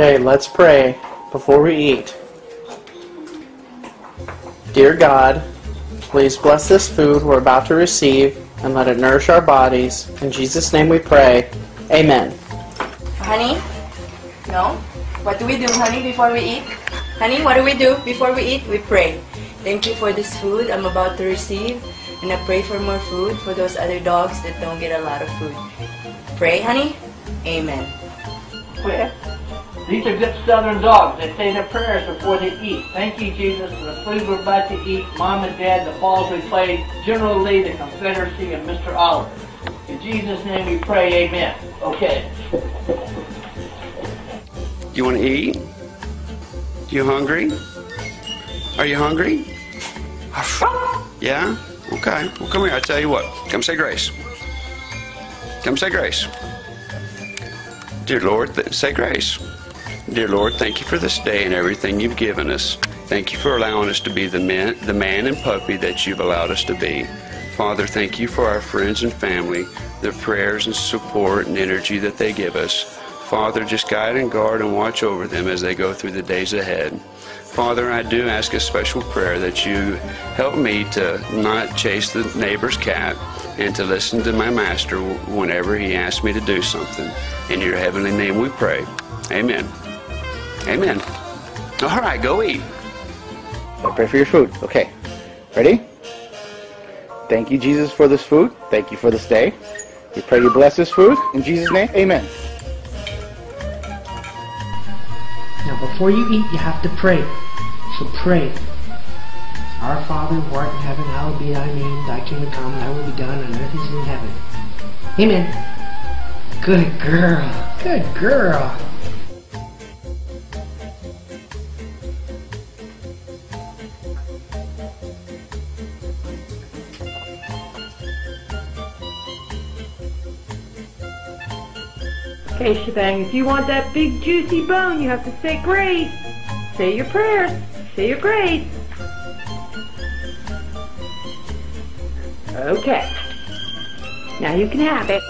Okay, let's pray before we eat. Dear God, please bless this food we're about to receive and let it nourish our bodies. In Jesus' name we pray. Amen. Honey? No? What do we do, honey, before we eat? Honey, what do we do before we eat? We pray. Thank you for this food I'm about to receive. And I pray for more food for those other dogs that don't get a lot of food. Pray, honey? Amen. Quit. These are good southern dogs. They say their prayers before they eat. Thank you, Jesus, for the food we're about to eat, Mom and Dad, the balls we played, General Lee, the Confederacy, and Mr. Oliver. In Jesus' name we pray, amen. Okay. Do you want to eat? You hungry? Are you hungry? Yeah? Okay. Well, come here. I tell you what. Come say grace. Come say grace. Dear Lord, say grace. Dear Lord, thank you for this day and everything you've given us. Thank you for allowing us to be the man, the man and puppy that you've allowed us to be. Father, thank you for our friends and family, their prayers and support and energy that they give us. Father, just guide and guard and watch over them as they go through the days ahead. Father, I do ask a special prayer that you help me to not chase the neighbor's cat and to listen to my master whenever he asks me to do something. In your heavenly name we pray. Amen. Amen. All right, go eat. I pray for your food. Okay. Ready? Thank you, Jesus, for this food. Thank you for this day. We pray you bless this food. In Jesus' name, amen. Now, before you eat, you have to pray. So pray. Our Father who art in heaven, hallowed be thy name. Thy kingdom come, thy will be done on earth as in heaven. Amen. Good girl. Good girl. Okay, Shebang, if you want that big juicy bone, you have to say grace. Say your prayers. Say your grace. Okay. Now you can have it.